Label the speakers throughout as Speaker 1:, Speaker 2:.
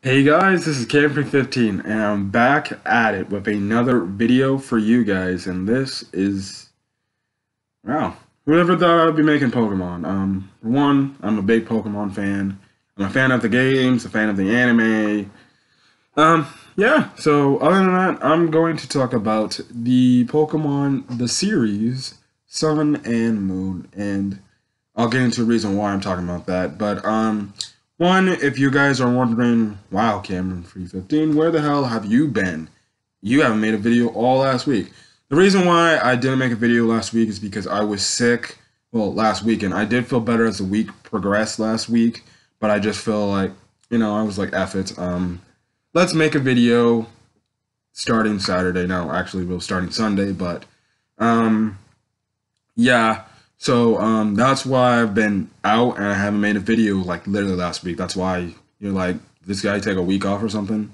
Speaker 1: Hey guys, this is Camfrey15 and I'm back at it with another video for you guys and this is wow, whoever thought I'd be making Pokemon. Um, for one, I'm a big Pokemon fan. I'm a fan of the games, a fan of the anime. Um, yeah, so other than that, I'm going to talk about the Pokemon, the series, Sun and Moon, and I'll get into a reason why I'm talking about that, but um, one, if you guys are wondering, wow, Cameron 315, where the hell have you been? You haven't made a video all last week. The reason why I didn't make a video last week is because I was sick. Well, last weekend. I did feel better as the week progressed last week, but I just feel like, you know, I was like, F it. Um, let's make a video starting Saturday. No, actually, we're starting Sunday, but um, yeah. So um, that's why I've been out and I haven't made a video like literally last week. That's why you're like, this guy take a week off or something.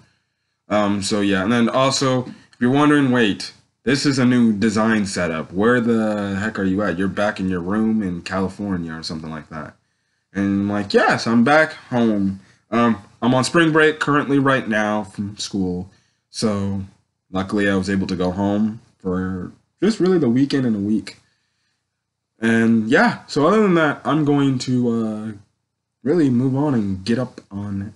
Speaker 1: Um, so yeah, and then also, if you're wondering, wait, this is a new design setup. Where the heck are you at? You're back in your room in California or something like that. And I'm like, yes, I'm back home. Um, I'm on spring break currently right now from school. So luckily I was able to go home for just really the weekend and a week. And yeah, so other than that, I'm going to uh, really move on and get up on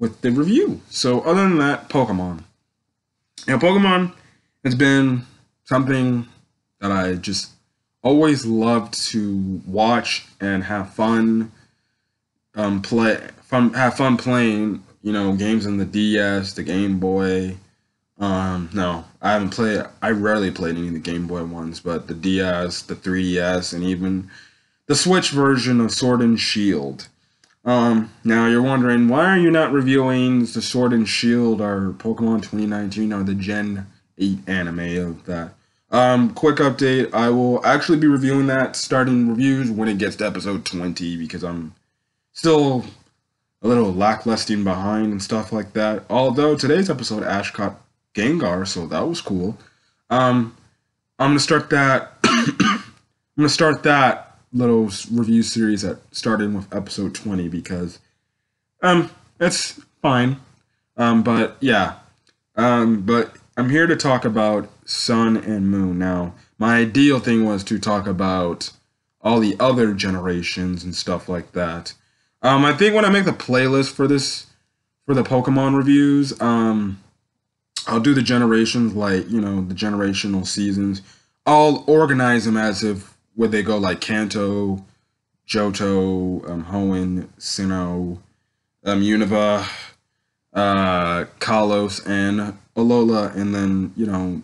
Speaker 1: with the review. So other than that, Pokemon. Now, Pokemon has been something that I just always loved to watch and have fun, um, play, fun, have fun playing. You know, games on the DS, the Game Boy, um, no, I haven't played. I rarely played any of the Game Boy ones, but the DS, the 3DS, and even the Switch version of Sword and Shield. Um, now you're wondering why are you not reviewing the Sword and Shield or Pokemon 2019 or the Gen 8 anime of that? Um, quick update: I will actually be reviewing that, starting reviews when it gets to episode 20 because I'm still a little lacklusting behind and stuff like that. Although today's episode, Ash caught Gengar, so that was cool. Um, I'm gonna start that. I'm gonna start that little review series that started with episode 20 because um it's fine. Um, but yeah. Um, but I'm here to talk about Sun and Moon. Now, my ideal thing was to talk about all the other generations and stuff like that. Um, I think when I make the playlist for this for the Pokemon reviews, um, I'll do the generations like you know the generational seasons. I'll organize them as if where they go like Kanto, Johto, um, Hoenn, Sinnoh, um, Unova, uh, Kalos, and Alola, and then you know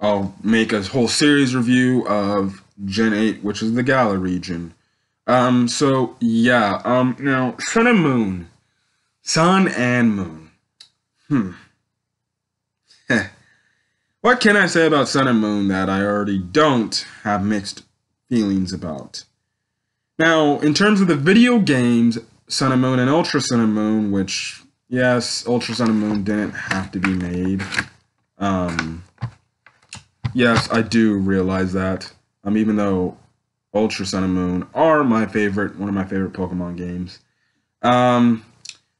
Speaker 1: I'll make a whole series review of Gen 8, which is the Galar region. Um, so yeah, um, now Sun and Moon, Sun and Moon. Hmm. What can I say about Sun and Moon that I already don't have mixed feelings about? Now, in terms of the video games, Sun and Moon and Ultra Sun and Moon, which, yes, Ultra Sun and Moon didn't have to be made. Um, yes, I do realize that. Um, even though Ultra Sun and Moon are my favorite, one of my favorite Pokemon games. Um,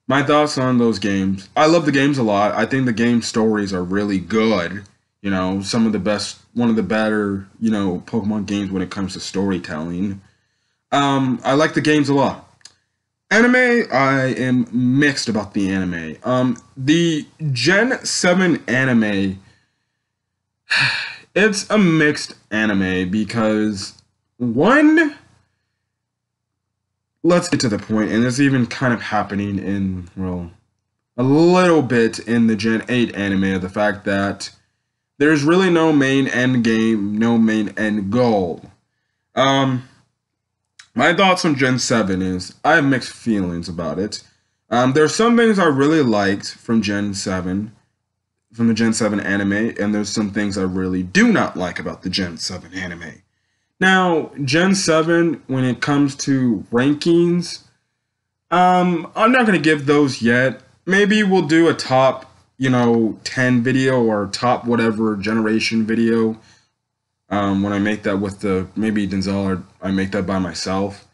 Speaker 1: my thoughts on those games. I love the games a lot. I think the game stories are really good. You know, some of the best, one of the better, you know, Pokemon games when it comes to storytelling. Um, I like the games a lot. Anime, I am mixed about the anime. Um, the Gen 7 anime, it's a mixed anime because one, let's get to the point, and it's even kind of happening in, well, a little bit in the Gen 8 anime, of the fact that there's really no main end game, no main end goal. Um, my thoughts on Gen 7 is I have mixed feelings about it. Um, there's some things I really liked from Gen 7, from the Gen 7 anime, and there's some things I really do not like about the Gen 7 anime. Now, Gen 7, when it comes to rankings, um, I'm not going to give those yet. Maybe we'll do a top, you know, 10 video or top whatever generation video. Um, when I make that with the, maybe Denzel or I make that by myself.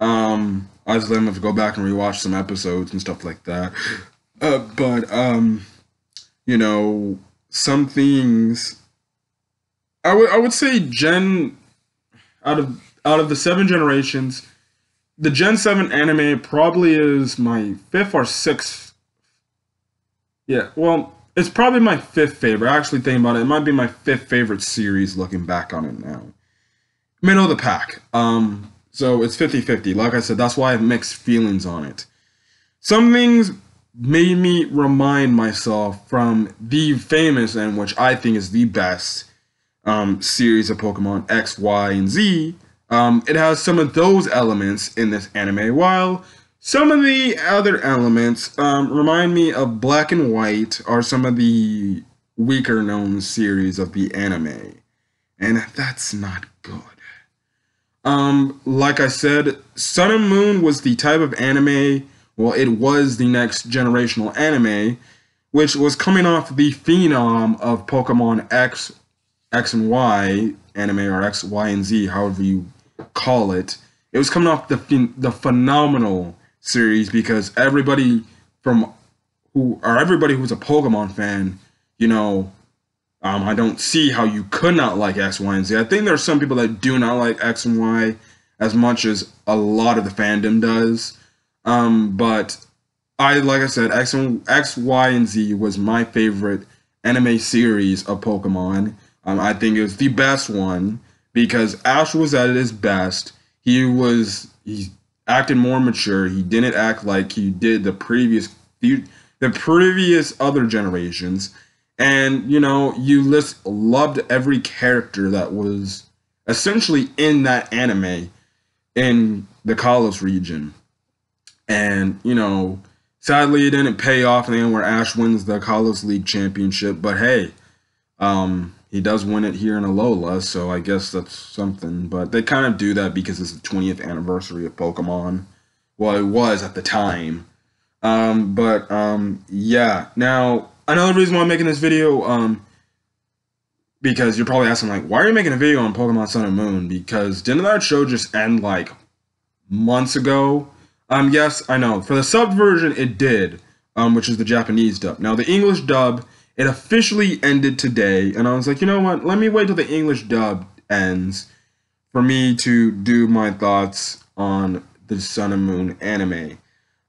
Speaker 1: Um, I just let them have to go back and rewatch some episodes and stuff like that. Uh, but um, you know, some things. I would I would say Gen out of out of the seven generations, the Gen Seven anime probably is my fifth or sixth. Yeah, well, it's probably my fifth favorite. Actually, think about it, it might be my fifth favorite series. Looking back on it now, middle of the pack. Um, so it's 50-50. Like I said, that's why I have mixed feelings on it. Some things made me remind myself from the famous and which I think is the best um, series of Pokemon X, Y, and Z. Um, it has some of those elements in this anime, while some of the other elements um, remind me of Black and White are some of the weaker known series of the anime. And that's not good. Um, like I said, Sun and Moon was the type of anime, well, it was the next generational anime, which was coming off the phenom of Pokemon X, X and Y anime, or X, Y, and Z, however you call it. It was coming off the the phenomenal series because everybody from who or everybody who's a Pokemon fan, you know, um, I don't see how you could not like X, Y, and Z. I think there are some people that do not like X and Y as much as a lot of the fandom does. Um, but I, like I said, X, and, X, Y, and Z was my favorite anime series of Pokemon. Um, I think it was the best one because Ash was at his best. He was he acted more mature. He didn't act like he did the previous the, previous other generations. And you know you list loved every character that was essentially in that anime in the Kalos region. And you know sadly it didn't pay off. In the end where ash wins the Kalos league championship. But hey um he does win it here in alola so i guess that's something but they kind of do that because it's the 20th anniversary of pokemon well it was at the time um but um yeah now another reason why I'm making this video, um, because you're probably asking like, why are you making a video on Pokemon Sun and Moon? Because didn't that show just end like months ago? Um, yes, I know. For the sub version, it did, um, which is the Japanese dub. Now the English dub, it officially ended today, and I was like, you know what? Let me wait till the English dub ends for me to do my thoughts on the Sun and Moon anime.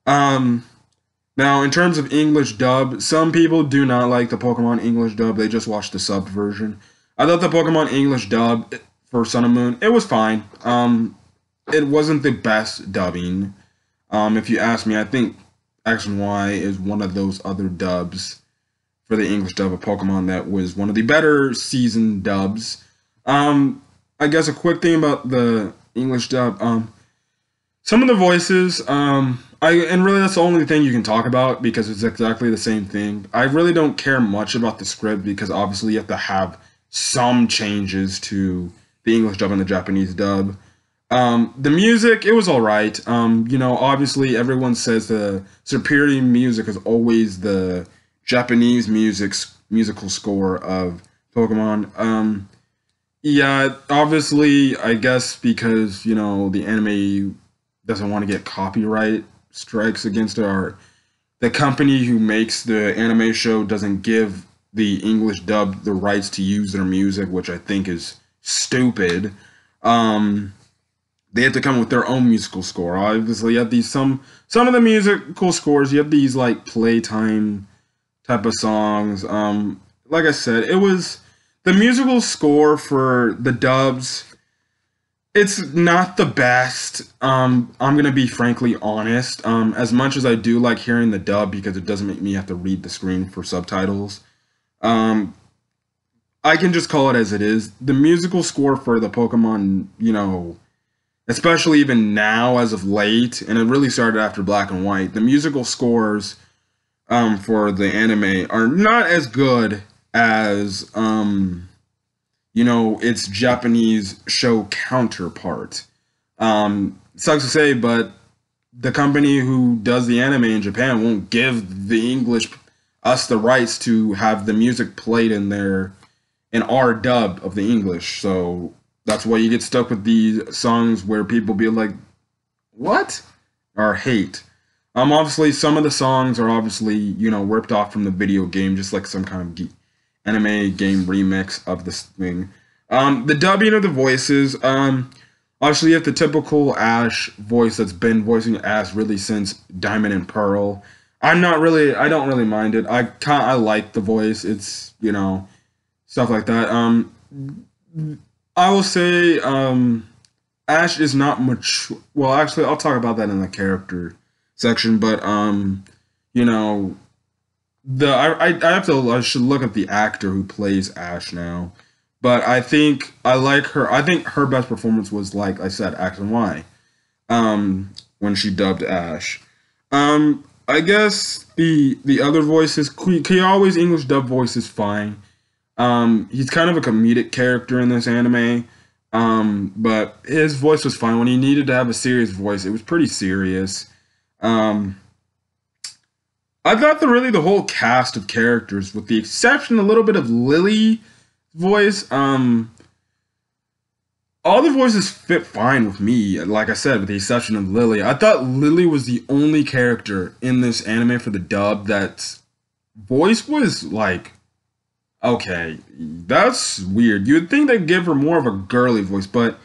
Speaker 1: Um, now, in terms of English dub, some people do not like the Pokemon English dub. They just watch the sub version. I thought the Pokemon English dub for Sun and Moon, it was fine. Um, it wasn't the best dubbing. Um, if you ask me, I think X and Y is one of those other dubs for the English dub of Pokemon that was one of the better season dubs. Um, I guess a quick thing about the English dub. Um, some of the voices, um, I and really that's the only thing you can talk about because it's exactly the same thing. I really don't care much about the script because obviously you have to have some changes to the English dub and the Japanese dub. Um, the music, it was all right. Um, you know, obviously everyone says the superior music is always the Japanese music's musical score of Pokemon. Um, yeah, obviously, I guess because you know the anime doesn't want to get copyright strikes against it or the company who makes the anime show doesn't give the English dub the rights to use their music, which I think is stupid. Um, they have to come with their own musical score. Obviously, you have these some some of the musical scores. You have these like playtime type of songs. Um, like I said, it was the musical score for the dubs it's not the best. Um, I'm gonna be frankly honest. Um, as much as I do like hearing the dub because it doesn't make me have to read the screen for subtitles, um, I can just call it as it is. The musical score for the Pokemon, you know, especially even now as of late, and it really started after Black and White. The musical scores um, for the anime are not as good as um, you know, its Japanese show counterpart. Um, sucks to say, but the company who does the anime in Japan won't give the English us the rights to have the music played in their in our dub of the English. So that's why you get stuck with these songs where people be like, "What?" or hate. Um, obviously, some of the songs are obviously you know ripped off from the video game, just like some kind of anime game remix of this thing. Um, the dubbing of the voices, um, obviously you have the typical Ash voice that's been voicing Ash really since Diamond and Pearl. I'm not really, I don't really mind it. I kind, I like the voice. It's you know, stuff like that. Um, I will say, um, Ash is not much. Well, actually, I'll talk about that in the character section. But um, you know, the I I, have to I should look at the actor who plays Ash now. But I think I like her. I think her best performance was like I said, X and Y, um, when she dubbed Ash. Um, I guess the the other voices, he always English dub voice is fine. Um, he's kind of a comedic character in this anime. Um, but his voice was fine when he needed to have a serious voice. It was pretty serious. Um, I thought the really the whole cast of characters, with the exception a little bit of Lillie voice, um, all the voices fit fine with me. Like I said, with the exception of Lillie, I thought Lillie was the only character in this anime for the dub that voice was like Okay, that's weird. You'd think they'd give her more of a girly voice, but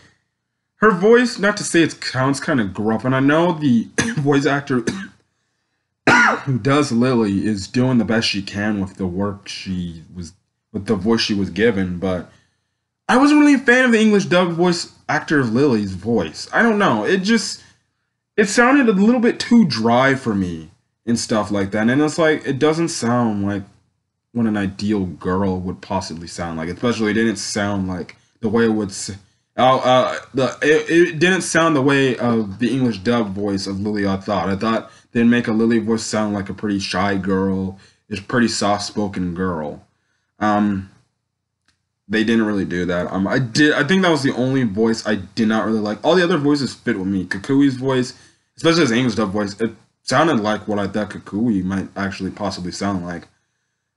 Speaker 1: her voice, not to say it sounds kind of gruff, and I know the voice actor who does Lillie is doing the best she can with the work she was, with the voice she was given, but I wasn't really a fan of the English dub voice actor of Lillie's voice. I don't know. It just, it sounded a little bit too dry for me and stuff like that. And it's like, it doesn't sound like what an ideal girl would possibly sound like. Especially, it didn't sound like the way it would. Uh, uh, the it, it didn't sound the way of the English dub voice of Lillie. I thought. I thought they'd make a Lillie voice sound like a pretty shy girl, is pretty soft spoken girl. Um, they didn't really do that. Um, I did. I think that was the only voice I did not really like. All the other voices fit with me. Kukui's voice, especially his English dub voice, it sounded like what I thought Kukui might actually possibly sound like.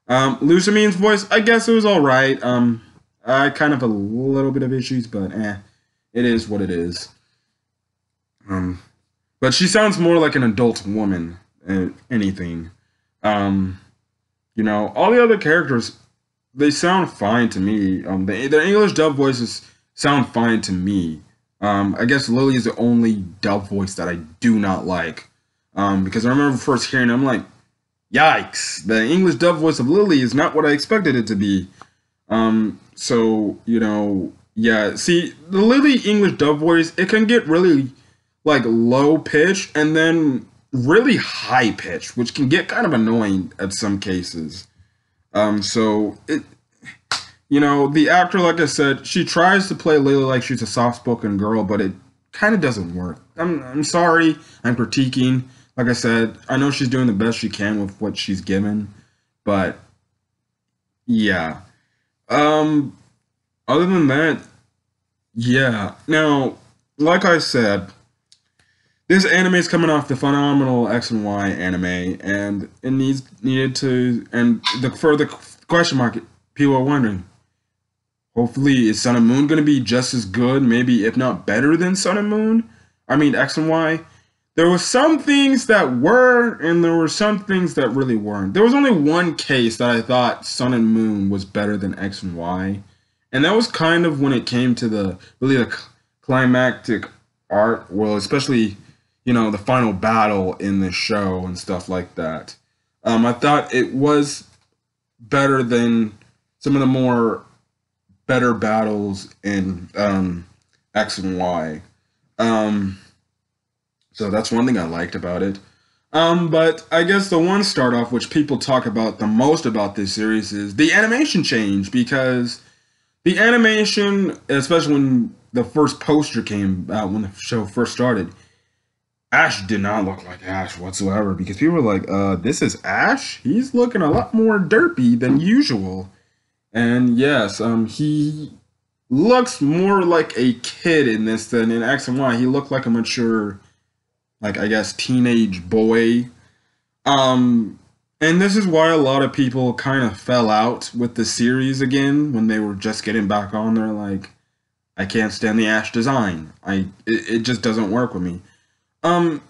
Speaker 1: Um, Lusamine's voice, I guess it was all right. Um, I kind of a little bit of issues, but eh, it is what it is. Um, but she sounds more like an adult woman than anything. Um, you know, all the other characters, they sound fine to me. Um, the, their English dub voices sound fine to me. Um, I guess Lillie is the only dub voice that I do not like. Um, because I remember first hearing, I'm like, yikes, the English dub voice of Lillie is not what I expected it to be. Um, so, you know, yeah, see, the Lillie English dub voice, it can get really like low pitch and then really high pitch, which can get kind of annoying at some cases. Um, so it, you know, the actor, like I said, she tries to play Lillie like she's a soft-spoken girl, but it kind of doesn't work. I'm, I'm sorry, I'm critiquing like I said, I know she's doing the best she can with what she's given, but yeah. Um other than that, yeah. Now, like I said, this anime is coming off the phenomenal X and Y anime, and it needs needed to. And the further question mark, people are wondering. Hopefully, is Sun and Moon going to be just as good, maybe if not better than Sun and Moon? I mean X and Y there were some things that were and there were some things that really weren't. There was only one case that I thought Sun and Moon was better than X and Y. And that was kind of when it came to the really the climactic art, well, especially, you know, the final battle in the show and stuff like that. Um, I thought it was better than some of the more better battles in um, X and Y. Um, so that's one thing I liked about it. Um, but I guess the one start off which people talk about the most about this series is the animation change because the animation, especially when the first poster came out when the show first started, Ash did not look like Ash whatsoever because people were like, uh, this is Ash? He's looking a lot more derpy than usual. And yes, um, he looks more like a kid in this than in X and Y. He looked like a mature like I guess teenage boy. Um and this is why a lot of people kind of fell out with the series again when they were just getting back on. They're like, I can't stand the Ash design. I it, it just doesn't work with me. Um,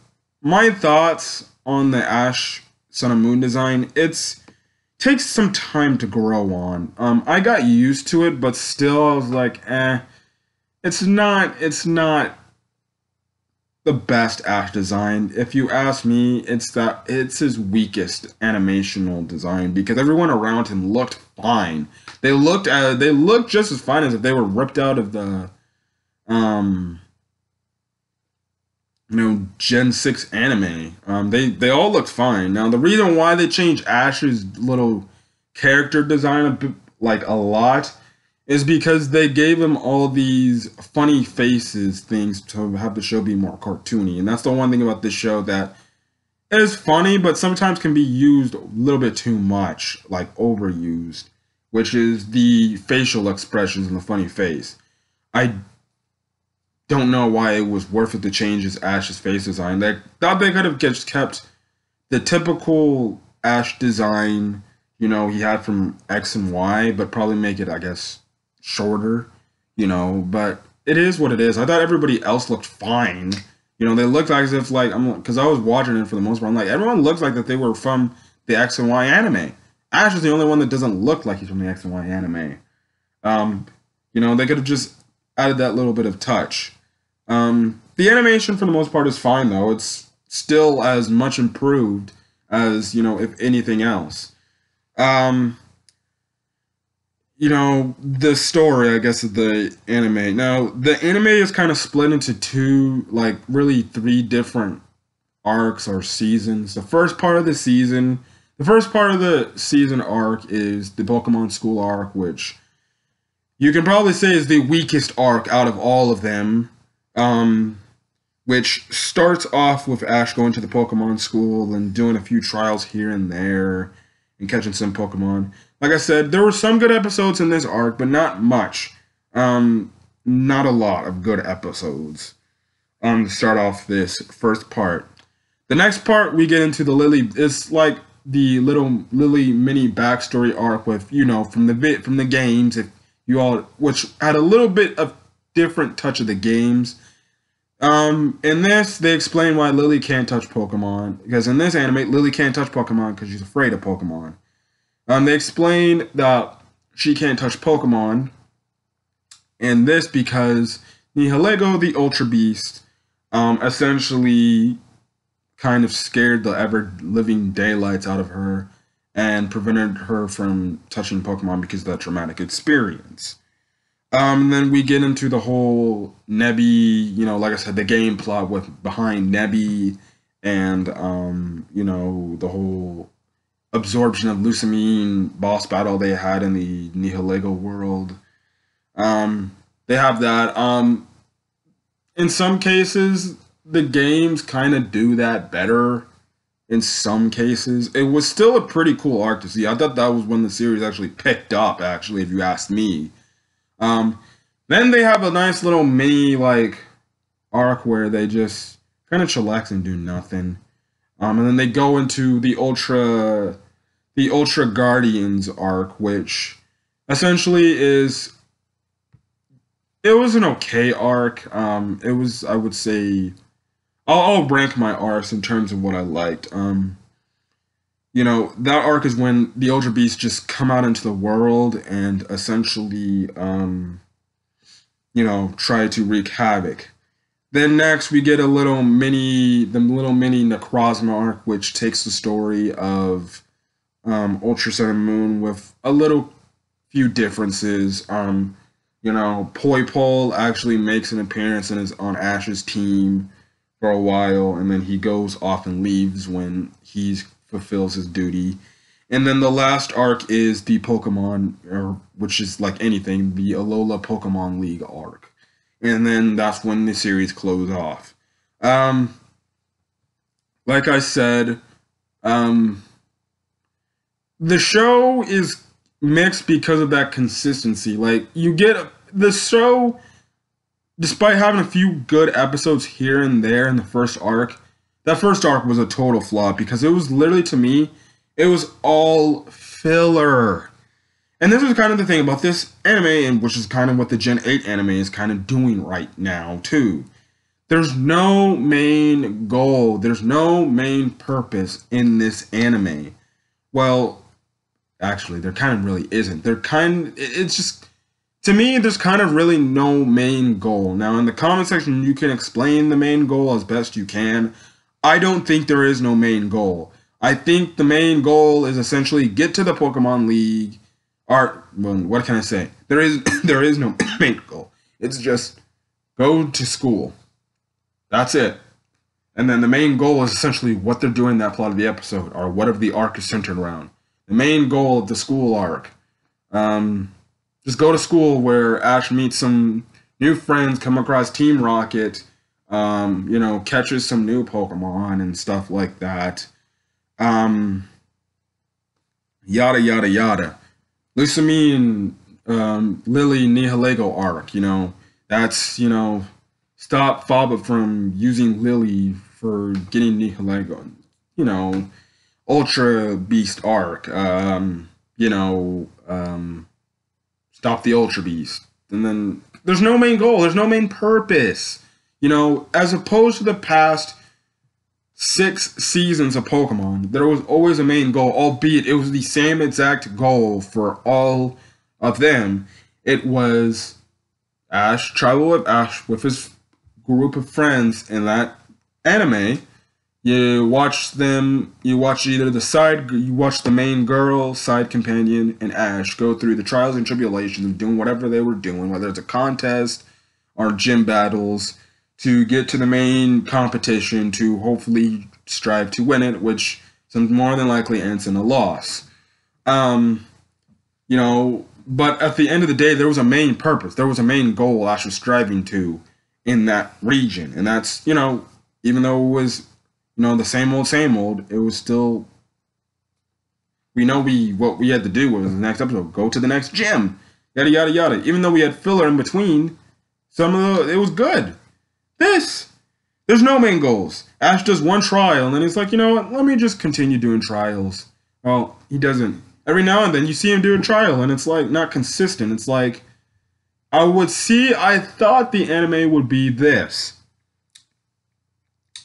Speaker 1: my thoughts on the Ash Sun and Moon design, it's takes some time to grow on. Um, I got used to it, but still, I was like, eh, it's not, it's not the best Ash design. If you ask me, it's that it's his weakest animational design because everyone around him looked fine. They looked at, they looked just as fine as if they were ripped out of the, um, you know, Gen 6 anime. Um, they, they all looked fine. Now, the reason why they changed Ash's little character design a bit, like a lot is because they gave him all these funny faces things to have the show be more cartoony. And that's the one thing about this show that is funny, but sometimes can be used a little bit too much, like overused, which is the facial expressions and the funny face. I don't know why it was worth it to change his Ash's face design. They thought they could have just kept the typical Ash design, you know, he had from X and Y, but probably make it, I guess, shorter, you know. But it is what it is. I thought everybody else looked fine. You know, they looked like as if like I'm because I was watching it for the most part. I'm like everyone looks like that they were from the X and Y anime. Ash is the only one that doesn't look like he's from the X and Y anime. Um, you know, they could have just added that little bit of touch. Um, the animation for the most part is fine though. It's still as much improved as you know if anything else. Um, you know the story, I guess, of the anime. Now the anime is kind of split into two, like really three different arcs or seasons. The first part of the season, the first part of the season arc is the Pokemon School arc, which you can probably say is the weakest arc out of all of them um, which starts off with Ash going to the Pokemon school and doing a few trials here and there and catching some Pokemon. Like I said, there were some good episodes in this arc, but not much. Um, not a lot of good episodes. Um, to start off this first part. The next part we get into the Lillie. It's like the little Lillie mini backstory arc with you know from the bit from the games. If you all, which had a little bit of different touch of the games. Um, in this, they explain why Lillie can't touch Pokemon because in this anime, Lillie can't touch Pokemon because she's afraid of Pokemon. Um, they explain that she can't touch Pokemon, and this because Nihilego, the Ultra Beast, um, essentially kind of scared the ever living daylights out of her and prevented her from touching Pokemon because of that traumatic experience. Um, then we get into the whole Nebby, you know, like I said, the game plot with behind Nebby and um, you know, the whole absorption of Lusamine boss battle they had in the Nihilego world. Um, they have that. Um, in some cases, the games kind of do that better. In some cases, it was still a pretty cool arc to see. I thought that was when the series actually picked up. Actually, if you ask me, um, then they have a nice little mini like arc where they just kind of chillax and do nothing. Um, and then they go into the ultra, the Ultra Guardians arc, which essentially is. It was an okay arc. Um, it was, I would say, I'll, I'll rank my arcs in terms of what I liked. Um, you know that arc is when the Ultra Beasts just come out into the world and essentially, um, you know, try to wreak havoc. Then next we get a little mini, the little mini Necrozma arc, which takes the story of um, Ultra Sun and Moon with a little few differences. Um, you know, Poipole actually makes an appearance and is on Ash's team for a while, and then he goes off and leaves when he's fulfills his duty. And then the last arc is the Pokemon, or which is like anything, the Alola Pokemon League arc. And then that's when the series closed off. Um, like I said, um, the show is mixed because of that consistency. Like you get the show, despite having a few good episodes here and there in the first arc, that first arc was a total flop because it was literally to me, it was all filler. And this is kind of the thing about this anime, and which is kind of what the Gen 8 anime is kind of doing right now, too. there's no main goal, there's no main purpose in this anime. Well, actually, there kind of really isn't. There kind it's just to me there's kind of really no main goal. Now in the comment section you can explain the main goal as best you can. I don't think there is no main goal. I think the main goal is essentially get to the Pokemon League. Or well, what can I say? There is there is no main goal. It's just go to school that's it. And then the main goal is essentially what they're doing in that plot of the episode, or whatever the arc is centered around. The main goal of the school arc. Um, just go to school where Ash meets some new friends, come across Team Rocket, um, you know, catches some new Pokemon and stuff like that. Um, yada yada yada. Lusamine and um, Lillie Nihilego arc, you know, that's you know stop Faba from using Lillie for getting Nihilego. You know, Ultra Beast arc. Um, you know, um, stop the Ultra Beast. And then there's no main goal. There's no main purpose. You know, as opposed to the past six seasons of Pokemon, there was always a main goal, albeit it was the same exact goal for all of them. It was Ash, tribal with Ash with his group of friends in that anime, you watch them, you watch either the side, you watch the main girl, side companion, and Ash go through the trials and tribulations of doing whatever they were doing, whether it's a contest or gym battles, to get to the main competition to hopefully strive to win it, which more than likely ends in a loss. Um, you know, but at the end of the day, there was a main purpose. There was a main goal Ash was striving to in that region. And that's, you know, even though it was, you know, the same old, same old, it was still, we know we, what we had to do was the next episode, go to the next gym, yada, yada, yada. Even though we had filler in between, some of the, it was good. This, there's no main goals. Ash does one trial, and then he's like, you know what, let me just continue doing trials. Well, he doesn't. Every now and then you see him do a trial, and it's like not consistent. It's like, I would see. I thought the anime would be this.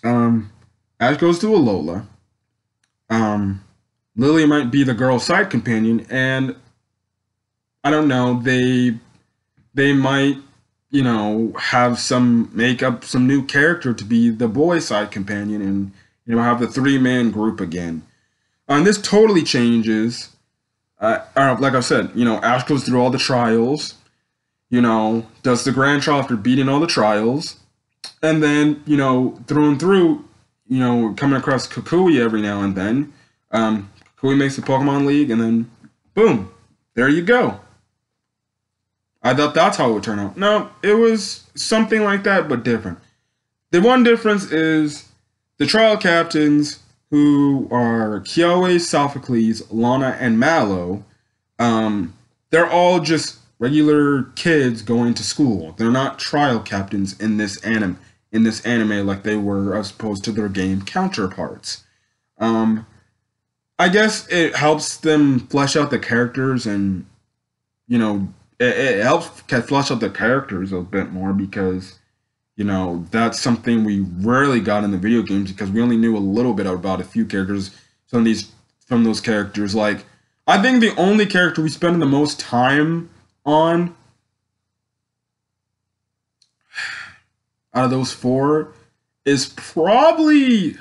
Speaker 1: Um, Ash goes to Alola. Um, Lillie might be the girl side companion, and I don't know. They they might you know have some make up some new character to be the boy side companion, and you know have the three man group again. And this totally changes. Uh, like I said, you know, Ash goes through all the trials you know, does the grand trial after beating all the trials, and then you know, through and through, you know, coming across Kukui every now and then. Um, Kukui makes the Pokemon League, and then boom, there you go. I thought that's how it would turn out. No, it was something like that, but different. The one difference is the trial captains, who are Kiawe, Sophocles, Lana, and Mallow, um, they're all just regular kids going to school. They're not trial captains in this anime in this anime like they were as opposed to their game counterparts. Um, I guess it helps them flesh out the characters and you know it, it helps flesh out the characters a bit more because you know that's something we rarely got in the video games because we only knew a little bit about a few characters. Some of these from those characters like I think the only character we spend the most time on out of those four is probably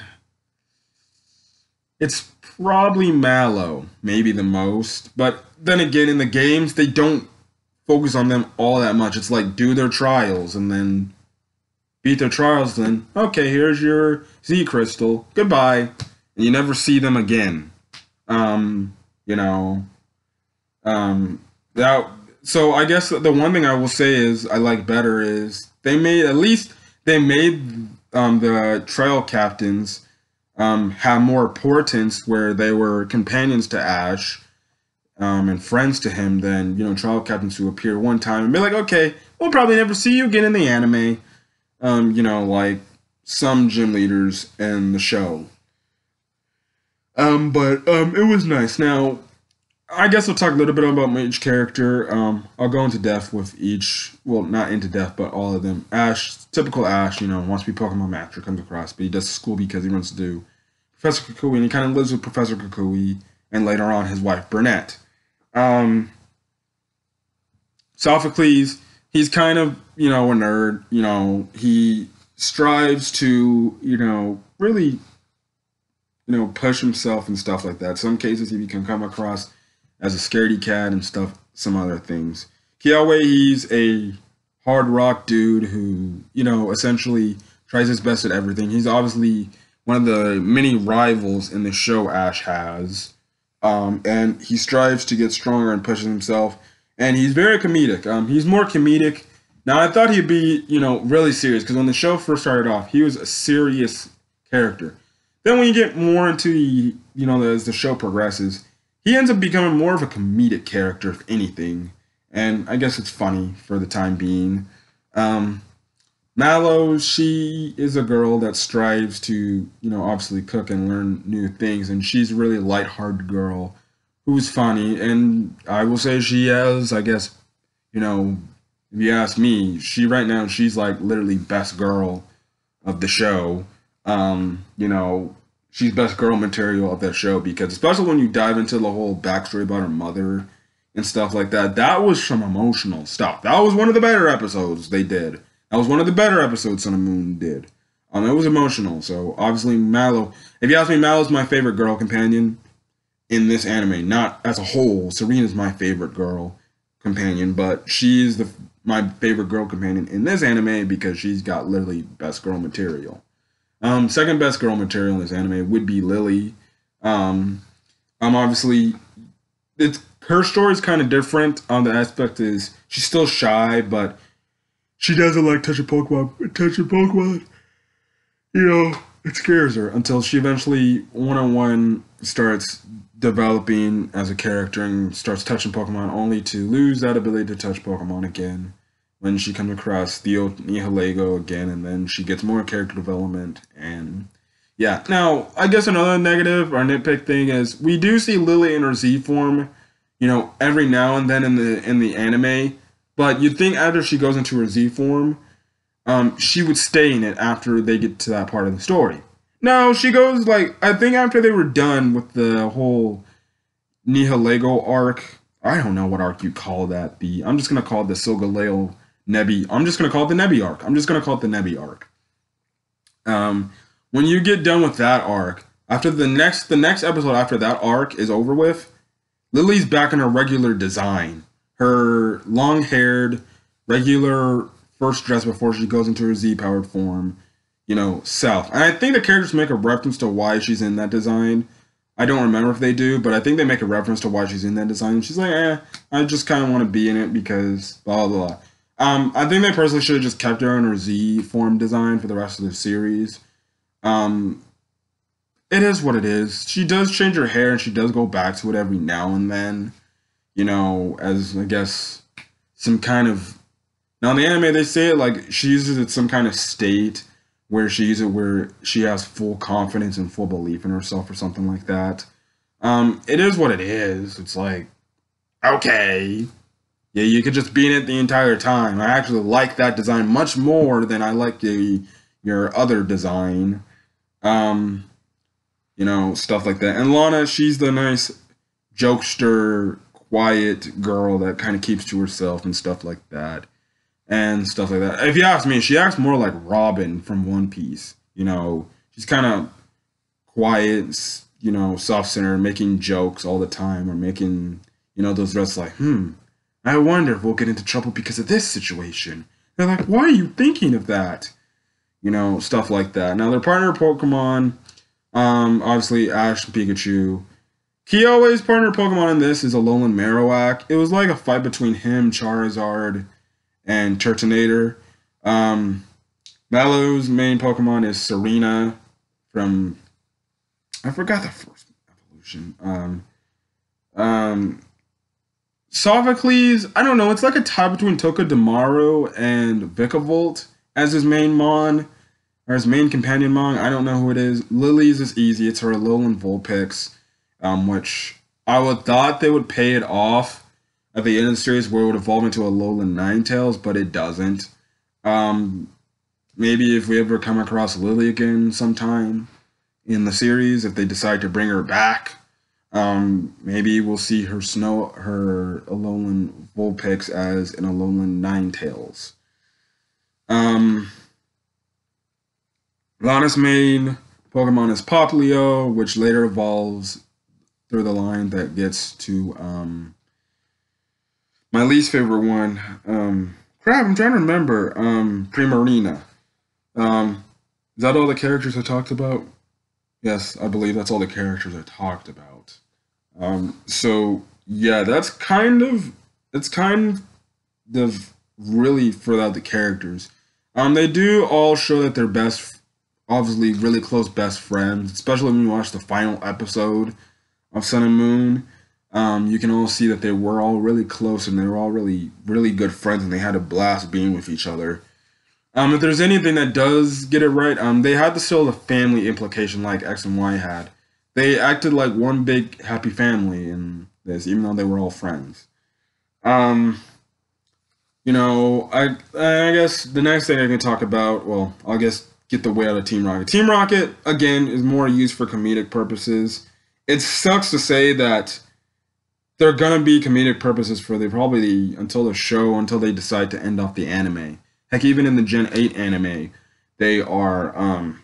Speaker 1: it's probably Mallow, maybe the most. But then again, in the games, they don't focus on them all that much. It's like do their trials and then beat their trials. Then okay, here's your Z crystal. Goodbye, and you never see them again. Um, you know, um, that so I guess the one thing I will say is I like better is they made at least they made um, the trail captains um, have more importance where they were companions to Ash um, and friends to him than you know trial captains who appear one time and be like, okay, we'll probably never see you again in the anime. Um, you know, like some gym leaders in the show. Um, but um, it was nice. Now, I guess I'll talk a little bit about each character. Um, I'll go into depth with each. Well, not into depth, but all of them. Ash, typical Ash, you know, wants to be Pokemon Master, comes across, but he does school because he wants to do Professor Kukui, and he kind of lives with Professor Kukui, and later on his wife Burnett. Um, Sophocles, he's kind of, you know, a nerd. You know, he strives to, you know, really, you know, push himself and stuff like that. Some cases he can come across as a scaredy cat and stuff, some other things. Kiawe, he's a hard rock dude who, you know, essentially tries his best at everything. He's obviously one of the many rivals in the show Ash has. Um, and he strives to get stronger and pushes himself. And he's very comedic. Um, he's more comedic. Now, I thought he'd be, you know, really serious because when the show first started off, he was a serious character. Then when you get more into the, you know, as the show progresses, he ends up becoming more of a comedic character, if anything. And I guess it's funny for the time being. Um, Mallow, she is a girl that strives to, you know, obviously cook and learn new things, and she's a really light-hearted girl who's funny. And I will say she has, I guess, you know, if you ask me, she right now she's like literally best girl of the show. Um, you know, she's best girl material of that show because especially when you dive into the whole backstory about her mother and stuff like that, that was some emotional stuff. That was one of the better episodes they did. That was one of the better episodes Sun and Moon did. Um, it was emotional. So obviously Mallow. If you ask me, Mallow's my favorite girl companion in this anime. Not as a whole. Serena's my favorite girl companion, but she's the my favorite girl companion in this anime because she's got literally best girl material. Um, second best girl material in this anime would be Lillie. Um, um obviously, it's her story's kind of different. On the aspect is she's still shy, but she doesn't like touching Pokemon. Touching Pokemon, you know, it scares her until she eventually one on one starts developing as a character and starts touching Pokemon, only to lose that ability to touch Pokemon again when she comes across Theo Nihilego again, and then she gets more character development and. Yeah. Now, I guess another negative or nitpick thing is we do see Lillie in her Z form, you know, every now and then in the in the anime, but you'd think after she goes into her Z form, um, she would stay in it after they get to that part of the story. No, she goes like I think after they were done with the whole Nihilego arc. I don't know what arc you call that. The I'm just gonna call it the Solgaleo Nebby. I'm just gonna call it the Nebby arc. I'm just gonna call it the Nebby arc. Um, when you get done with that arc, after the next the next episode after that arc is over with, Lillie's back in her regular design her long haired, regular first dress before she goes into her Z powered form, you know, self. And I think the characters make a reference to why she's in that design. I don't remember if they do, but I think they make a reference to why she's in that design. She's like, eh, I just kind of want to be in it because blah, blah, blah. Um, I think they personally should have just kept her in her Z form design for the rest of the series. Um, it is what it is. She does change her hair and she does go back to it every now and then you know, as I guess some kind of now in the anime they say it like she uses it some kind of state where she uses it where she has full confidence and full belief in herself or something like that. Um, it is what it is. It's like, okay. Yeah, you could just be in it the entire time. I actually like that design much more than I like the your other design. Um, you know, stuff like that. And Lana, she's the nice jokester quiet girl that kind of keeps to herself and stuff like that. And stuff like that. If you ask me, she acts more like Robin from One Piece. You know, she's kind of quiet, you know, soft center, making jokes all the time or making, you know, those rests like, hmm, I wonder if we'll get into trouble because of this situation. They're like, why are you thinking of that? You know, stuff like that. Now, their partner Pokemon, um, obviously Ash and Pikachu, Kiawe's partner Pokemon in this is Alolan Marowak. It was like a fight between him, Charizard, and Turtonator. Um, Mallow's main Pokemon is Tsareena from I forgot the first evolution. Um, um, Sophocles, I don't know. It's like a tie between Togedemaru and Vikavolt as his main Mon, or his main companion Mon. I don't know who it is. Lillie's is easy. It's her Alolan Vulpix um, which I would thought they would pay it off at the end of the series where it would evolve into a Alolan Ninetales, but it doesn't. Um, maybe if we ever come across Lillie again sometime in the series, if they decide to bring her back, um, maybe we'll see her snow her Alolan Vulpix as an Alolan Ninetales. Um, Lana's main Pokemon is Popplio, which later evolves through the line that gets to um, my least favorite one. Um, crap, I'm trying to remember. Um, Primarina. Um, is that all the characters I talked about? Yes, I believe that's all the characters I talked about. Um, so yeah, that's kind of it's kind of really for out the characters. Um, they do all show that they're best, obviously really close best friends. Especially when you watch the final episode of Sun and Moon, um, you can all see that they were all really close and they were all really really good friends and they had a blast being with each other. Um, if there's anything that does get it right, um, they had to show the family implication like X and Y had. They acted like one big happy family in this, even though they were all friends. Um, you know, I I guess the next thing I can talk about, well, I'll guess get the way out of Team Rocket. Team Rocket again is more used for comedic purposes. It sucks to say that they're gonna be comedic purposes for the probably until the show until they decide to end off the anime. Heck, even in the Gen 8 anime, they are um,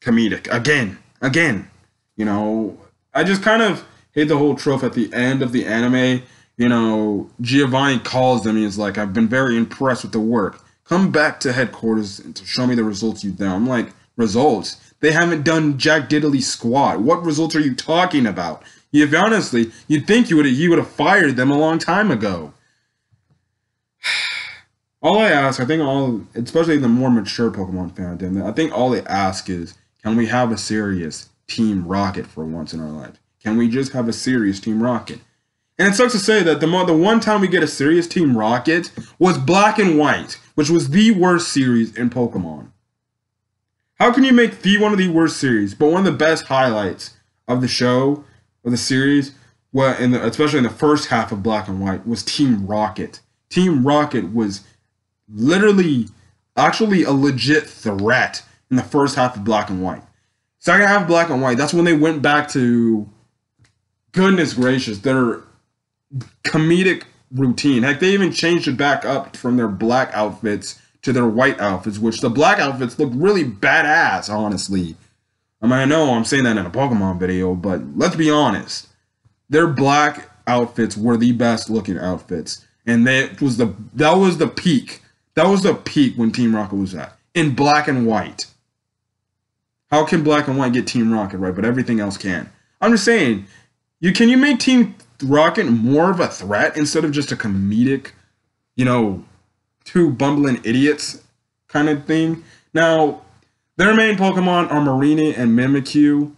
Speaker 1: comedic. Again, again. You know, I just kind of hate the whole trope at the end of the anime. You know, Giovanni calls them he's like, I've been very impressed with the work. Come back to headquarters to show me the results you've done. I'm like, results? They haven't done Jack Diddley squat. What results are you talking about? If honestly, you'd think you would you would have fired them a long time ago all I ask, I think all, especially the more mature Pokemon fan, I think all they ask is, can we have a serious Team Rocket for once in our life? Can we just have a serious Team Rocket? And it sucks to say that the the one time we get a serious Team Rocket was Black and White, which was the worst series in Pokemon. How can you make the one of the worst series, but one of the best highlights of the show of the series, well, in the, especially in the first half of Black and White, was Team Rocket. Team Rocket was literally actually a legit threat in the first half of Black and White. Second half of Black and White, that's when they went back to goodness gracious, their comedic routine. Heck, they even changed it back up from their black outfits to their white outfits, which the black outfits look really badass, honestly. I mean, I know I'm saying that in a Pokemon video, but let's be honest. Their black outfits were the best looking outfits. And that was the that was the peak that was the peak when Team Rocket was at in black and white. How can black and white get Team Rocket right, but everything else can? I'm just saying, you can you make Team Rocket more of a threat instead of just a comedic, you know, two bumbling idiots kind of thing. Now, their main Pokemon are Mareanie and Mimikyu.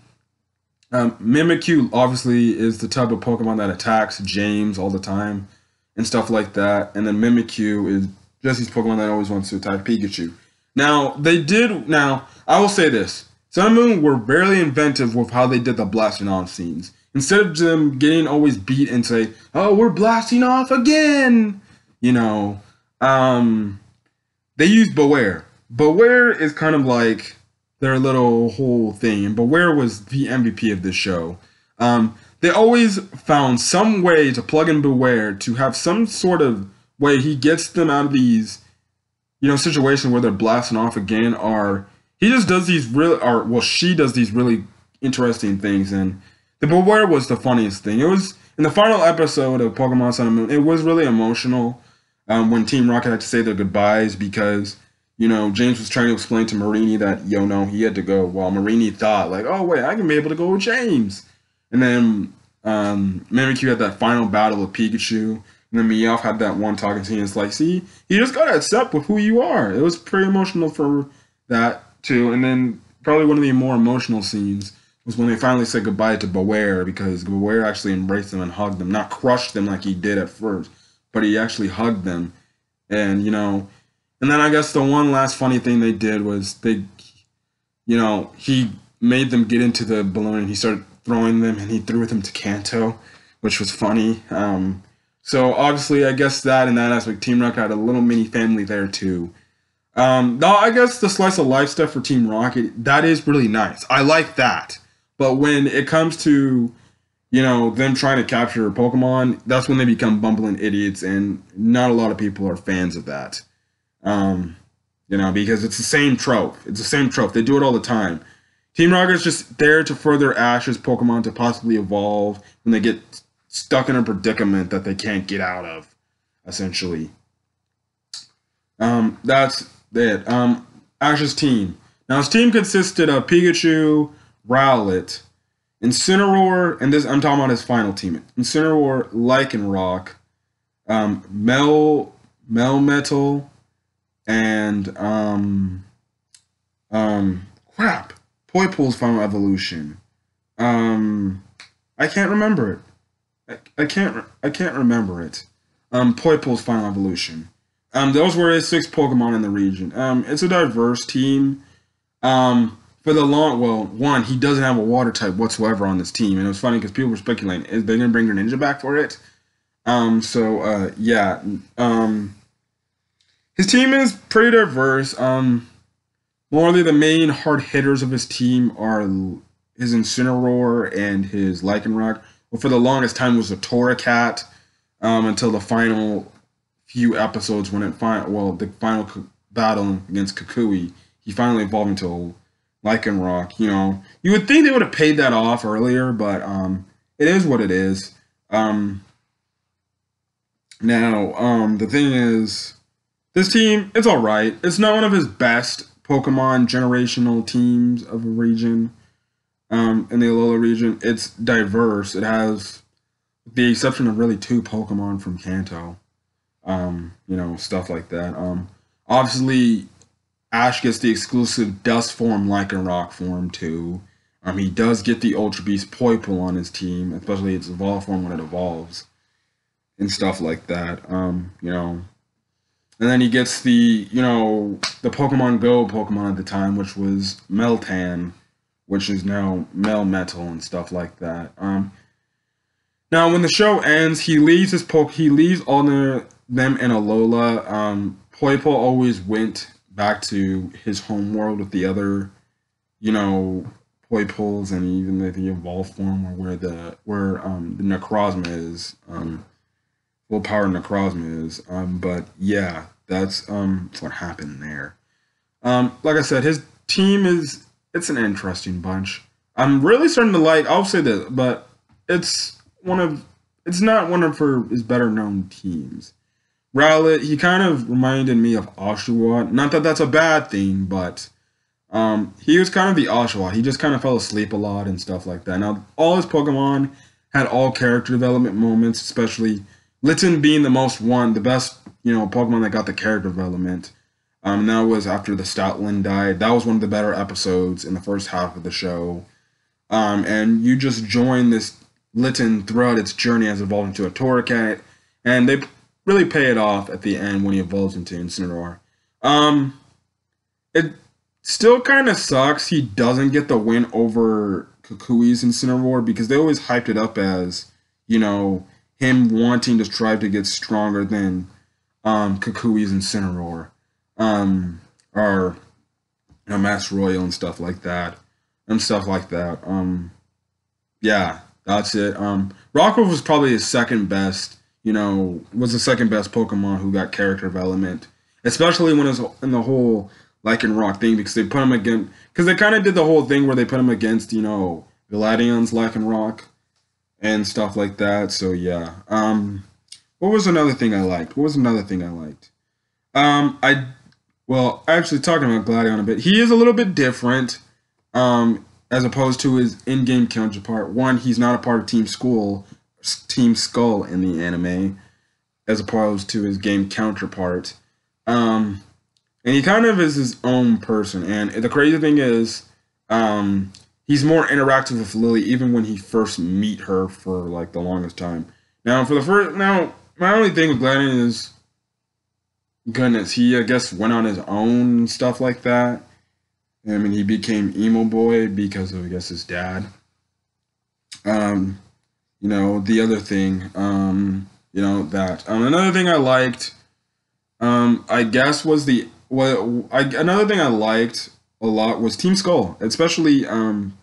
Speaker 1: Um, Mimikyu obviously is the type of Pokemon that attacks James all the time and stuff like that. And then Mimikyu is Jesse's Pokemon that always wants to attack Pikachu. Now, they did. Now, I will say this Sun and Moon were very inventive with how they did the blasting off scenes. Instead of them getting always beat and say, oh, we're blasting off again, you know, um, they used Bewear. Bewear is kind of like their little whole thing, and Bewear was the MVP of this show. Um, they always found some way to plug in Bewear to have some sort of way he gets them out of these, you know, situations where they're blasting off again, or he just does these really, or well, she does these really interesting things. And the Bewear was the funniest thing. It was in the final episode of Pokemon Sun and Moon. It was really emotional um, when Team Rocket had to say their goodbyes because you know James was trying to explain to Mareanie that yo no he had to go, while Mareanie thought like, oh wait, I can be able to go with James. And then um, Mimikyu had that final battle with Pikachu. And then Meowth had that one talking scene. It's like, see, you just gotta accept with who you are. It was pretty emotional for that too. And then probably one of the more emotional scenes was when they finally said goodbye to Bewear because Bewear actually embraced them and hugged them, not crushed them like he did at first, but he actually hugged them. And you know, and then I guess the one last funny thing they did was they, you know, he made them get into the balloon and he started throwing them and he threw them to Kanto which was funny. Um, so obviously, I guess that and that aspect, Team Rocket had a little mini family there too. Um, no, I guess the slice of life stuff for Team Rocket that is really nice. I like that. But when it comes to you know them trying to capture Pokemon, that's when they become bumbling idiots, and not a lot of people are fans of that. Um, you know, because it's the same trope. It's the same trope. They do it all the time. Team Rocket's just there to further Ash's Pokemon to possibly evolve when they get stuck in a predicament that they can't get out of, essentially. Um, that's it. Um, Ash's team. Now his team consisted of Pikachu, Rowlet, Incineroar, and this I'm talking about his final team. Incineroar, Lycanroc, um, Mel Melmetal, and um, um, crap. Poipole's final evolution. Um, I can't remember it. I, I can't. I can't remember it. Um, Poipole's final evolution. Um, those were his six Pokemon in the region. Um, it's a diverse team. Um, for the long, well, one, he doesn't have a water type whatsoever on this team, and it was funny because people were speculating is they gonna bring Greninja back for it? Um, so uh, yeah, um, his team is pretty diverse. Um, Morally, the main hard hitters of his team are his Incineroar and his Lycanroc. Well, for the longest time was a Torracat um, until the final few episodes when it fin- well the final battle against Kukui, he finally evolved into Lycanroc. You know, you would think they would have paid that off earlier, but um, it is what it is. Um, now, um, the thing is, this team, it's all right. It's not one of his best, Pokemon generational teams of a region um, in the Alola region. It's diverse. It has the exception of really two Pokemon from Kanto. Um, you know, stuff like that. Um, obviously, Ash gets the exclusive Dusk form, Lycanroc form too. Um, he does get the Ultra Beast Poipole on his team, especially its evolved form when it evolves, and stuff like that. Um, you know, and then he gets the, you know, the Pokemon Go Pokemon at the time, which was Meltan, which is now Melmetal and stuff like that. Um, now, when the show ends, he leaves his poke. He leaves all the them in Alola. Um, Poipole always went back to his home world with the other, you know, Poipoles and even the, the evolved form, or where the where um, the Necrozma is. Um, full power Necrozma is. Um, but yeah, that's um what happened there. Um, like I said, his team is it's an interesting bunch. I'm really starting to like. I'll say this, but it's one of it's not one of her his better known teams. Rowlet, he kind of reminded me of Oshawott. Not that that's a bad thing, but um, he was kind of the Oshawott. He just kind of fell asleep a lot and stuff like that. Now, all his Pokemon had all character development moments, especially Litten being the most one, the best, you know, Pokemon that got the character development. Um, that was after the Stoutland died. That was one of the better episodes in the first half of the show. Um, and you just join this Litten throughout its journey as evolved into a Torracat, and they really pay it off at the end when he evolves into Incineroar. Um, it still kind of sucks he doesn't get the win over Kukui's Incineroar because they always hyped it up as, you know, him wanting to strive to get stronger than um, Kukui's Incineroar, um, or you know, Masked Royal and stuff like that, and stuff like that. Um, yeah, that's it. Um, Rockruff was probably his second best. You know, was the second best Pokemon who got character development, especially when it's in the whole Lycanroc thing because they put him against because they kind of did the whole thing where they put him against you know Gladions Lycanroc and stuff like that. So yeah. Um, what was another thing I liked? What was another thing I liked? Um, I well, actually talking about Gladion a bit, he is a little bit different. Um, as opposed to his in-game counterpart. One, he's not a part of Team School, Team Skull in the anime, as opposed to his game counterpart. Um, and he kind of is his own person. And the crazy thing is, um, he's more interactive with Lillie even when he first meet her for like the longest time. Now for the first now my only thing with Gladion is goodness, he I guess went on his own stuff like that. I mean he became emo boy because of I guess his dad. Um you know, the other thing, um, you know, that. Um, another thing I liked, um, I guess was the what I, another thing I liked a lot was Team Skull, especially um.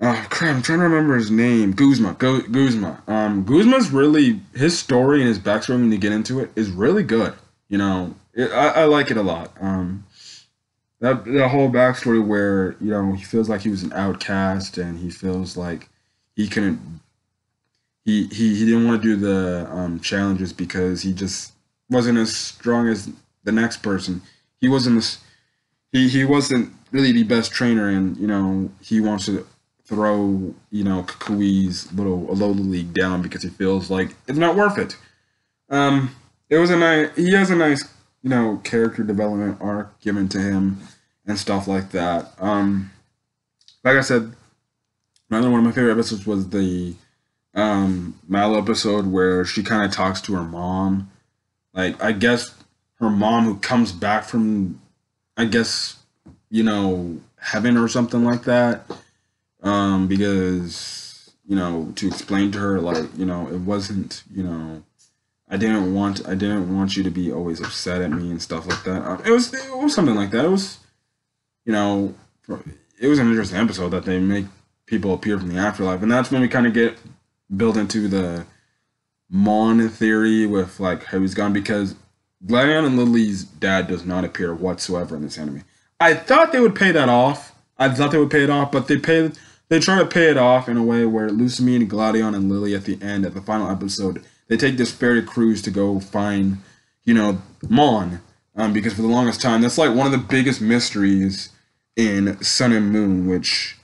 Speaker 1: Oh crap! I'm trying to remember his name. Guzma. Go, Guzma. Um, Guzma's really his story and his backstory when you get into it is really good. You know, it, I, I like it a lot. Um, that the whole backstory where you know he feels like he was an outcast and he feels like he couldn't. He he, he didn't want to do the um, challenges because he just wasn't as strong as the next person. He wasn't this. He he wasn't really the best trainer, and you know he wants to throw you know Kukui's little Alola League down because he feels like it's not worth it. Um, it was a nice. He has a nice you know character development arc given to him and stuff like that. Um, like I said, another one of my favorite episodes was the um Mallow episode where she kind of talks to her mom. Like I guess her mom who comes back from, I guess, you know, heaven or something like that. Um, because you know to explain to her like you know it wasn't you know I didn't want I didn't want you to be always upset at me and stuff like that. Um, it was it was something like that. It was, you know, it was an interesting episode that they make people appear from the afterlife, and that's when we kind of get built into the Mohn theory with like how he's gone because Gladion and Lillie's dad does not appear whatsoever in this anime. I thought they would pay that off. I thought they would pay it off, but they pay they try to pay it off in a way where Lusamine, Gladion, and Lily at the end, at the final episode, they take this ferry cruise to go find, you know, Mohn. Um, because for the longest time, that's like one of the biggest mysteries in Sun and Moon, which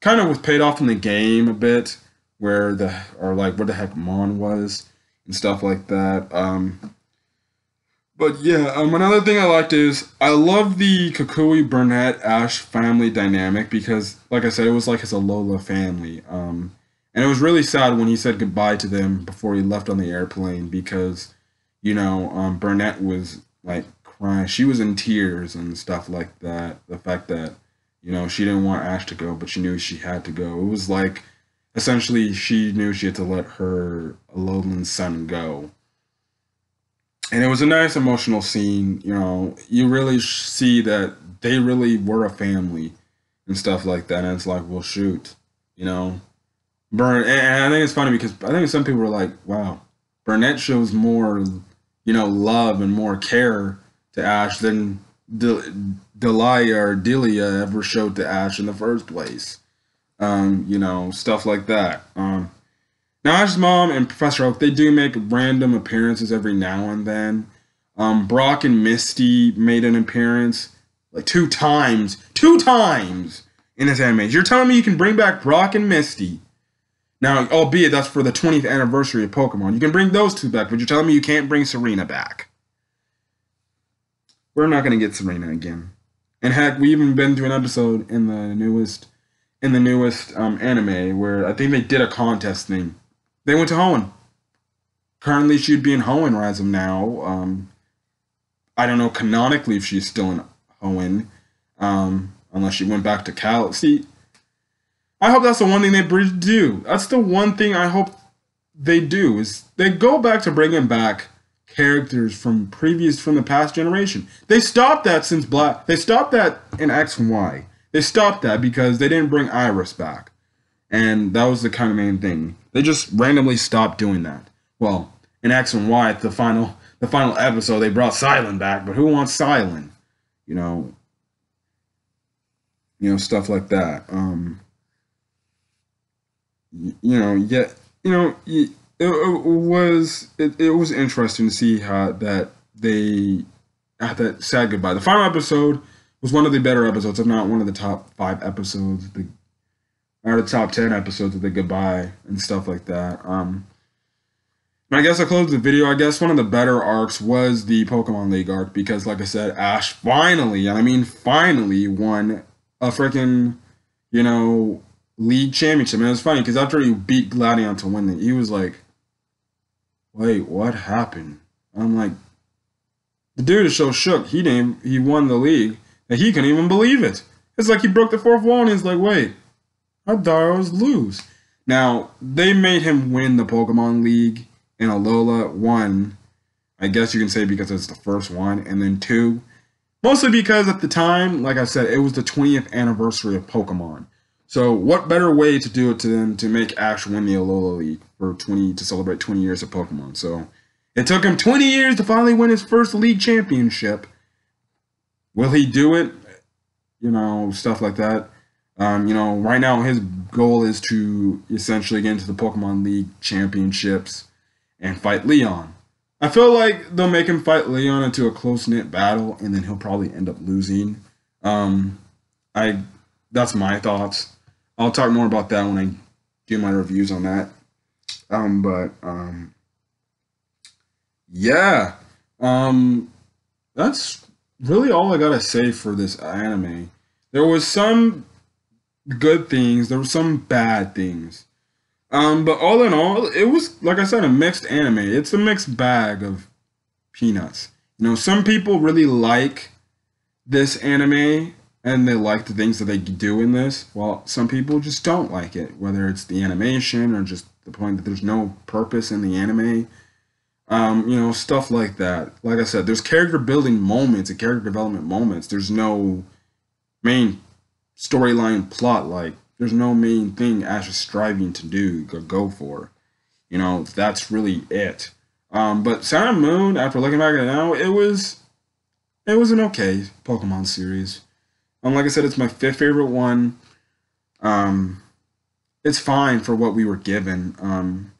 Speaker 1: kind of was paid off in the game a bit, where the or like where the heck Mohn was and stuff like that. Um, but yeah, um, another thing I liked is I love the Kukui Burnett Ash family dynamic because, like I said, it was like his Alola family. Um, and it was really sad when he said goodbye to them before he left on the airplane because, you know, um, Burnett was like crying. She was in tears and stuff like that. The fact that, you know, she didn't want Ash to go, but she knew she had to go. It was like essentially she knew she had to let her Alolan son go and it was a nice emotional scene. You know, you really see that they really were a family and stuff like that. And it's like, well, shoot, you know, Burn. And I think it's funny because I think some people were like, wow, Burnett shows more, you know, love and more care to Ash than Delia or Delia ever showed to Ash in the first place. Um, you know, stuff like that. Um, now, Ash's mom and Professor Oak, they do make random appearances every now and then. Um, Brock and Misty made an appearance like two times, two times in this anime. You're telling me you can bring back Brock and Misty. Now, albeit that's for the 20th anniversary of Pokemon. You can bring those two back, but you're telling me you can't bring Serena back. We're not going to get Serena again. And heck, we even been to an episode in the newest in the newest um, anime where I think they did a contest thing they went to Hoenn. Currently, she'd be in Hoenn Rasm now. Um, I don't know canonically if she's still in Hoenn, um, unless she went back to Cal. See, I hope that's the one thing they do. That's the one thing I hope they do is they go back to bringing back characters from previous from the past generation. They stopped that since Black. They stopped that in X and Y. They stopped that because they didn't bring Iris back, and that was the kind of main thing. They just randomly stopped doing that. Well, in X and Y, the final the final episode, they brought Cilan back, but who wants Cilan? You know, you know stuff like that. Um, you know, yet you know, it, was it, it was interesting to see how that they had that sad goodbye. The final episode was one of the better episodes, if not one of the top five episodes. The or the top 10 episodes of the goodbye and stuff like that. Um, I guess I closed the video. I guess one of the better arcs was the Pokemon League arc because, like I said, Ash finally, and I mean finally, won a freaking, you know, league championship. And it was funny because after he beat Gladion to win it, he was like, wait, what happened? I'm like, the dude is so shook. He didn't, he won the league that he couldn't even believe it. It's like he broke the fourth wall and he's like, wait, I thought I lose. Now, they made him win the Pokemon League in Alola. One, I guess you can say because it's the first one. And then two, mostly because at the time, like I said, it was the 20th anniversary of Pokemon. So, what better way to do it to them to make Ash win the Alola League for 20 to celebrate 20 years of Pokemon? So, it took him 20 years to finally win his first league championship. Will he do it? You know, stuff like that. Um, you know, right now his goal is to essentially get into the Pokemon League championships and fight Leon. I feel like they'll make him fight Leon into a close knit battle, and then he'll probably end up losing. Um, I that's my thoughts. I'll talk more about that when I do my reviews on that. Um, but um, yeah, um, that's really all I gotta say for this anime. There was some good things, there were some bad things. Um, but all in all, it was like I said, a mixed anime. It's a mixed bag of peanuts. You know, some people really like this anime and they like the things that they do in this, while some people just don't like it, whether it's the animation or just the point that there's no purpose in the anime. Um, you know, stuff like that. Like I said, there's character building moments and character development moments. There's no main storyline plot. Like, there's no main thing Ash is striving to do, go, go for. You know, that's really it. Um, but Sun Moon, after looking back at it now, it was it was an okay Pokemon series. Um, like I said, it's my fifth favorite one. Um, it's fine for what we were given. Um,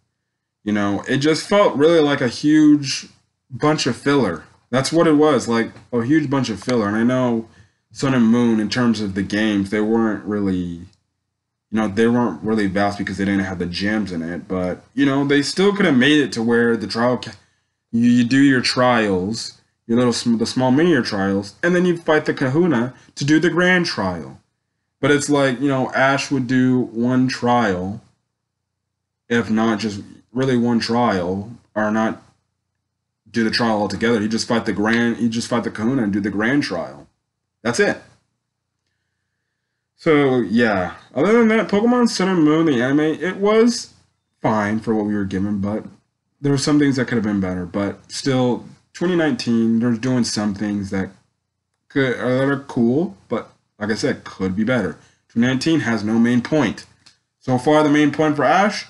Speaker 1: you know, it just felt really like a huge bunch of filler. That's what it was, like a huge bunch of filler. And I know Sun and Moon, in terms of the games, they weren't really, you know, they weren't really vast because they didn't have the gems in it. But you know, they still could have made it to where the trial, you, you do your trials your little the small miniature trials, and then you fight the Kahuna to do the grand trial. But it's like you know, Ash would do one trial, if not just really one trial, or not do the trial altogether. You just fight the grand, you just fight the Kahuna and do the grand trial. That's it. So yeah, other than that, Pokemon Sun and Moon, the anime, it was fine for what we were given, but there were some things that could have been better. But still, 2019, they're doing some things that could are cool, but like I said, could be better. 2019 has no main point. So far, the main point for Ash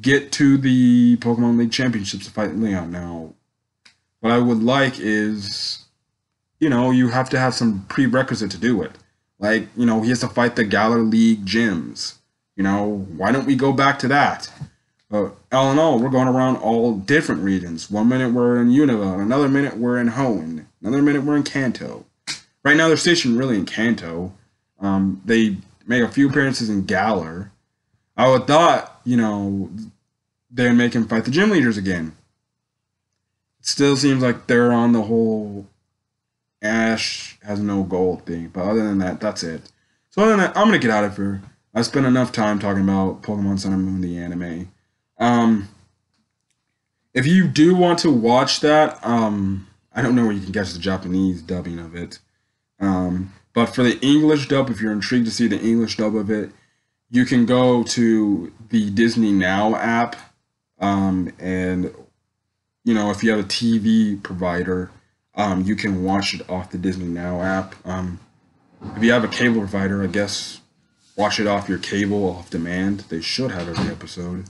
Speaker 1: get to the Pokemon League Championships to fight Leon. Now, what I would like is, you know, you have to have some prerequisite to do it. Like, you know, he has to fight the Galar League gyms. You know, why don't we go back to that? All in all, we're going around all different regions. One minute we're in Unova, another minute we're in Hoenn, another minute we're in Kanto. Right now they're stationed really in Kanto. Um, they make a few appearances in Galar. I would thought, you know, they'd make him fight the gym leaders again. It still seems like they're on the whole Ash has no goal thing. But other than that, that's it. So other than that, I'm gonna get out of here. I spent enough time talking about Pokemon Sun and Moon, the anime. Um, if you do want to watch that, um, I don't know where you can catch the Japanese dubbing of it. Um, but for the English dub, if you're intrigued to see the English dub of it, you can go to the Disney Now app. Um, and, you know, if you have a TV provider, um, you can watch it off the Disney Now app. Um, if you have a cable provider, I guess watch it off your cable off demand. They should have every episode.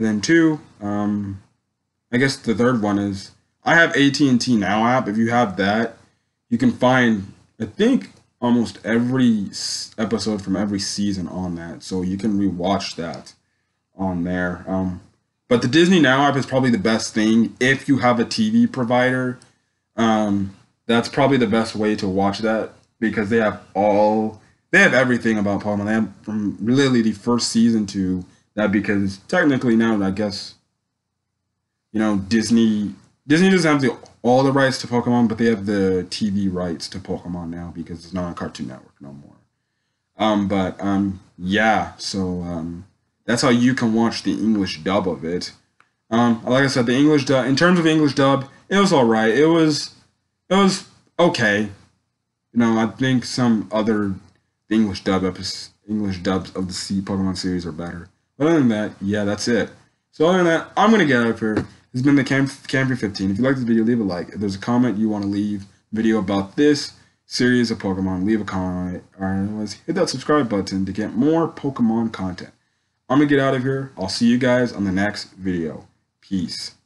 Speaker 1: And then two, um, I guess the third one is I have AT&T Now app. If you have that, you can find I think almost every episode from every season on that, so you can rewatch that on there. Um, but the Disney Now app is probably the best thing if you have a TV provider. Um, that's probably the best way to watch that because they have all they have everything about Pokemon. They have from literally the first season to that because technically now I guess you know Disney Disney doesn't have the all the rights to Pokemon, but they have the TV rights to Pokemon now because it's not on Cartoon Network no more. Um, but um, yeah, so um, that's how you can watch the English dub of it. Um, like I said, the English dub. In terms of English dub, it was all right. It was, it was okay. You know, I think some other English dub episodes English dubs of the C Pokemon series are better. Other than that, yeah, that's it. So other than that, I'm gonna get out of here. This has been the Cam Camfrey 15. If you like this video, leave a like. If there's a comment you want to leave video about this series of Pokemon, leave a comment. Or otherwise, hit that subscribe button to get more Pokemon content. I'm gonna get out of here. I'll see you guys on the next video. Peace.